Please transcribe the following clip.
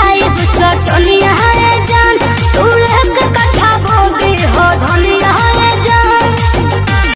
爱。